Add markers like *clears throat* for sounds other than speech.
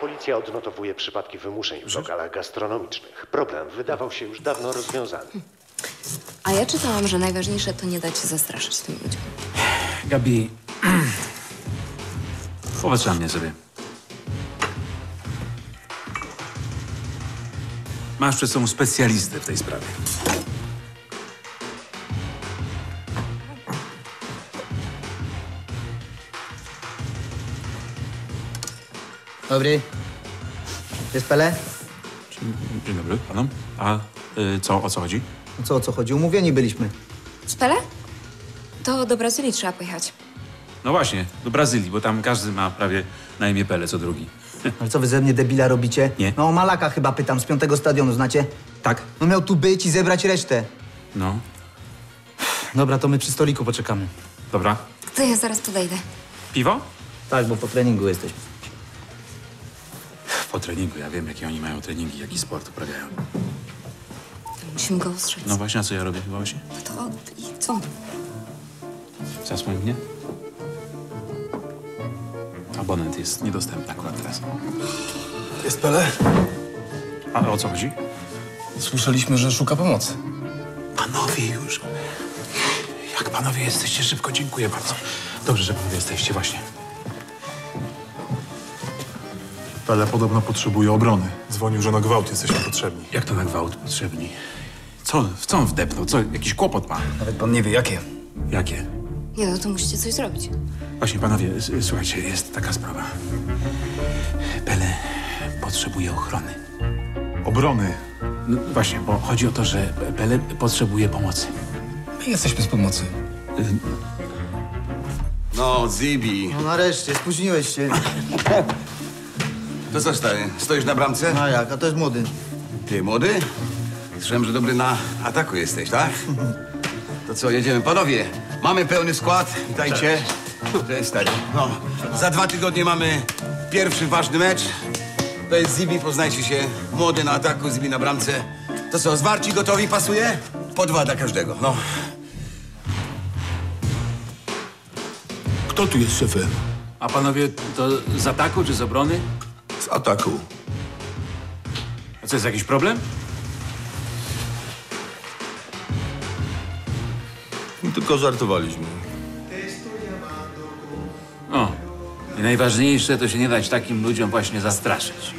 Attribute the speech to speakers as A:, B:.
A: Policja odnotowuje przypadki wymuszeń w lokalach gastronomicznych. Problem wydawał się już dawno rozwiązany.
B: A ja czytałam, że najważniejsze to nie dać się zastraszyć tym ludziom.
C: Gabi, *clears throat* popatrz na mnie sobie. Masz przed sobą specjalistę w tej sprawie.
D: Dobry. Jest Pele?
C: Dzień dobry panom. A y, co, o co chodzi?
D: No co, o co chodzi? Umówieni byliśmy.
B: Spele? To do Brazylii trzeba pojechać.
C: No właśnie, do Brazylii, bo tam każdy ma prawie na imię Pele, co drugi. *laughs*
D: Ale co wy ze mnie debila robicie?
C: Nie.
D: No o Malaka chyba pytam, z piątego stadionu, znacie?
C: Tak?
D: No miał tu być i zebrać resztę.
C: No,
D: Dobra, to my przy stoliku poczekamy.
C: dobra.
B: To ja zaraz podejdę.
C: Piwo?
D: Tak, bo po treningu jesteśmy.
C: Po treningu, ja wiem, jakie oni mają treningi, jaki sport uprawiają.
B: Musimy go ostrzec.
C: No właśnie, a co ja robię chyba właśnie?
B: No to i co?
C: Zasłoń mnie. Abonent jest niedostępny akurat teraz.
E: Jest Pele?
C: A o co chodzi?
E: Słyszeliśmy, że szuka pomocy.
C: Panowie już. Jak panowie jesteście szybko, dziękuję bardzo. Dobrze, że panowie jesteście właśnie.
E: Pele podobno potrzebuje obrony. Dzwonił, że na gwałt jesteśmy potrzebni.
C: Jak to na gwałt potrzebni? Co, w co on wdepnął? Co, jakiś kłopot ma?
E: Nawet pan nie wie, jakie.
C: Jakie?
B: Nie no, to musicie coś zrobić.
C: Właśnie, panowie, słuchajcie, jest taka sprawa. Pele potrzebuje ochrony.
E: Obrony.
C: No właśnie, bo chodzi o to, że Pele potrzebuje pomocy.
E: My jesteśmy z pomocy.
F: No, Zibi.
D: No nareszcie, spóźniłeś się. *laughs*
F: To co stary, stoisz na bramce?
D: No jak, a to jest młody.
F: Ty, młody? Słyszałem, że dobry na ataku jesteś, tak? To co, jedziemy. Panowie, mamy pełny skład. Witajcie. To jest stary. No, za dwa tygodnie mamy pierwszy ważny mecz. To jest Zibi, poznajcie się. Młody na ataku, Zibi na bramce. To co, zwarci, gotowi, pasuje? Po dwa dla każdego, no.
E: Kto tu jest szefem?
C: A panowie to z ataku czy z obrony?
E: Z ataku.
C: A co, jest jakiś problem?
E: Tylko żartowaliśmy.
C: O, i najważniejsze to się nie dać takim ludziom właśnie zastraszyć.